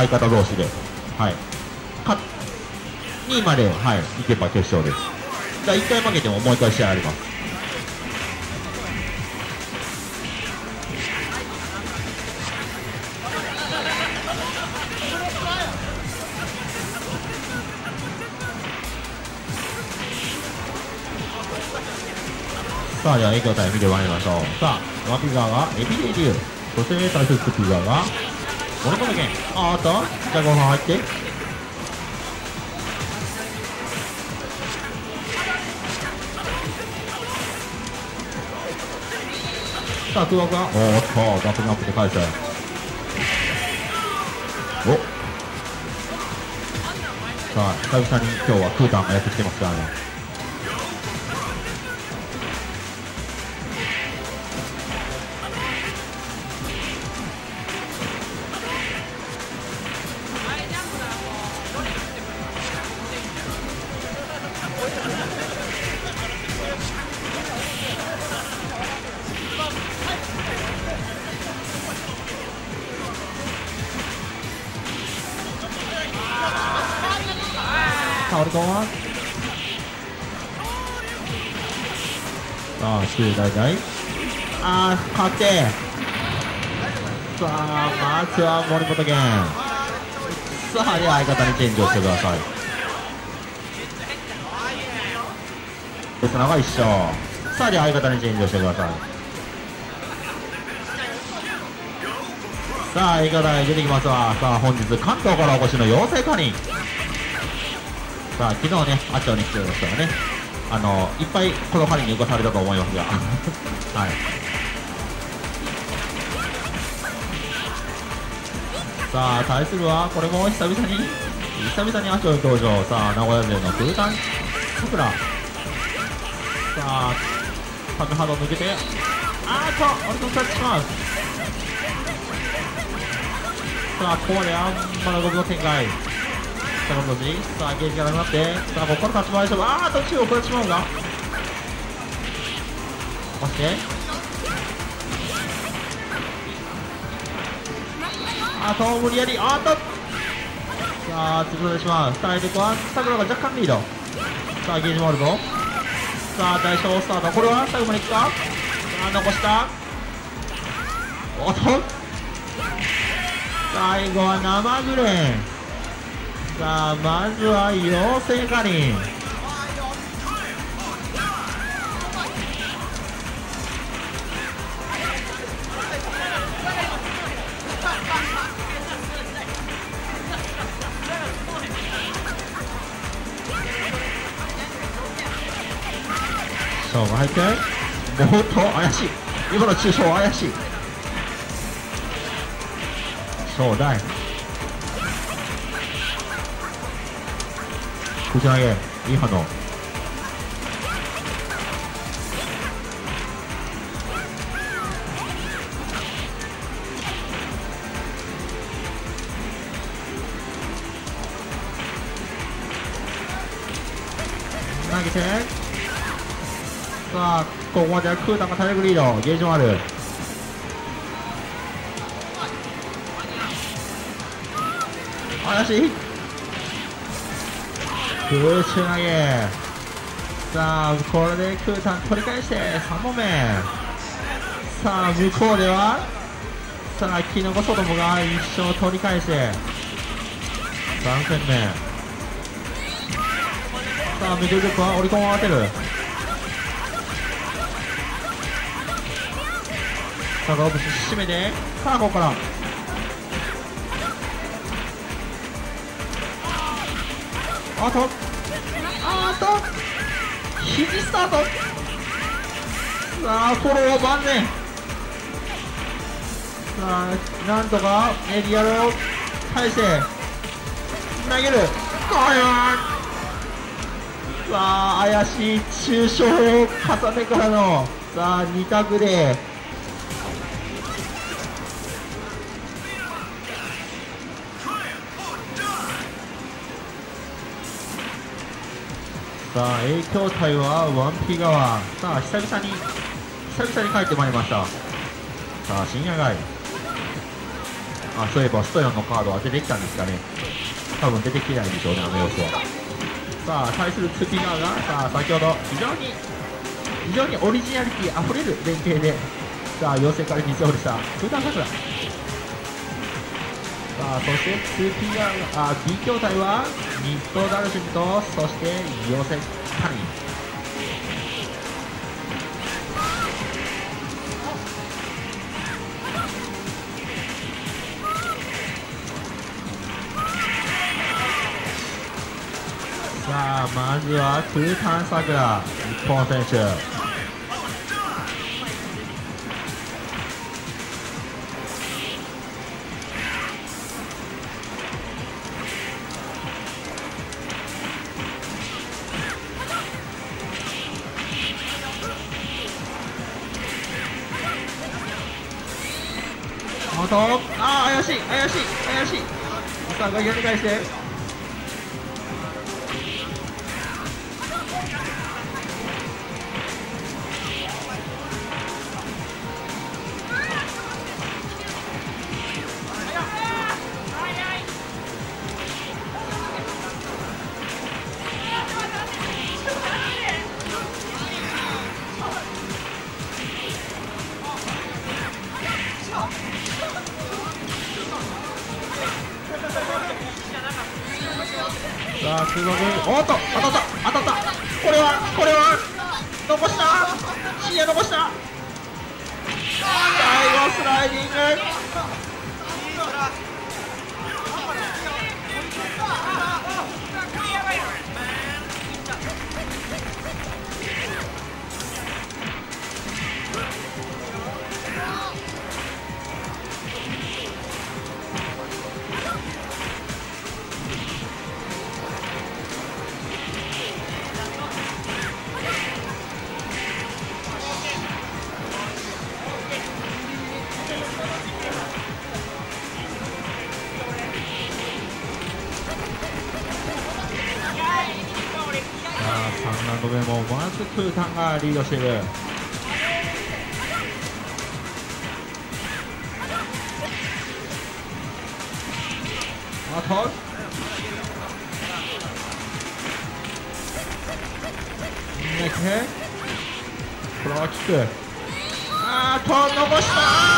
相方同士で、はい。か2位まで、はい、いけば決勝です。じゃあ1回負けてももう1回試合あります。さあ、では影響対見てまいりましょう。さあ、マピ側がエビデリュー。そして対するスピ側が、モノコメ剣。あーっと、じゃあ後半入って。さあ、空爆が、おーっと、バックアップで返す。おさあ、久々に今日はクータンがやってきてますからね。さあ、オリコンはさあ、9大体。あー、勝って。さあ、まずは森本健。さあ、では相方にチェンジをしてください。です長いっしょ。さあ、では相方にチェンジをしてください。さあ、相方出てきますわ。さあ、本日関東からお越しの妖精カニ。さあ、昨日ね、あっちゃんに来てましたよね。あの、いっぱいこの針に動かされたと思いますが。はい。さあ、対するは、これも久々に、久々にアチョ登場。さあ、名古屋勢の空間さくら。さあ、角波動抜けて、あーっと、俺とタッチします。さあ、ここまであんまり動きの展開。さあ、ゲージがなくなって、さあ、ここから立ち回り勝負。あーっと、中央これてしまうが。そして、あと、無理やり、あーっと。さあ、潰れてしまう。さあ、相手は、桜が若干リード。さあ、ゲージもあるぞ。さあ、大勝スタート。これは最後までいくか？さあ、残した。おっと。最後は生グレーン。さあ、まずは妖精カリン。勝負入って、もっと怪しい。今の中小怪しい。初代口投げいい反応投げてさあここまではクータンが体力リードゲージもある怪しい空中投げさあこれでクータン取り返して3本目さあ向こうではさあキノコソドモが一生取り返して3戦目さあミドル力はオリコンを当てるさあロブス締めてさあここからあとあと肘スタートさあフォロー万年さあなんとかエリアルを返して投げる。これはさあ怪しい。中傷を重ねからの。さあ2択で。さあ、影響体はワンピ側。さあ、久々に、久々に帰ってまいりました。さあ、深夜街。あそういえばストヨンのカードは出てきたんですかね多分出てきてないでしょうねあの様子はさあ対するツピガーがさあ先ほど非常に非常にオリジナリティあふれる連携でさあ妖精から水を降りした空間桜さあそしてツピガーあ B 筐体は日東ダルビッとそしてヨセパリさあまずはスーパンサグラ日本選手。ああ怪しい怪しい怪しい。さあ逆に返してさあ空洞おっと当たった。当たった。これはこれは残した。深夜残した。最後スライディング。3ラウンド目もまずトゥータンがリードしている。あとネックフローキックあーと残した。